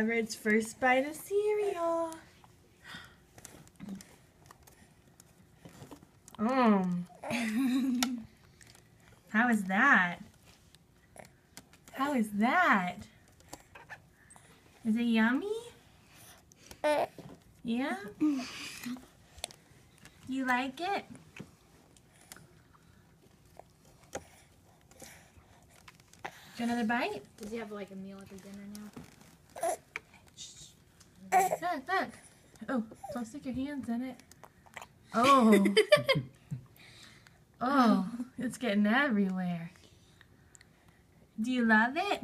Everett's first bite of cereal. Um. How is that? How is that? Is it yummy? Yeah? You like it? Another bite? Does he have like a meal at the dinner now? Look, look. Oh, don't stick your hands in it. Oh. oh, it's getting everywhere. Do you love it?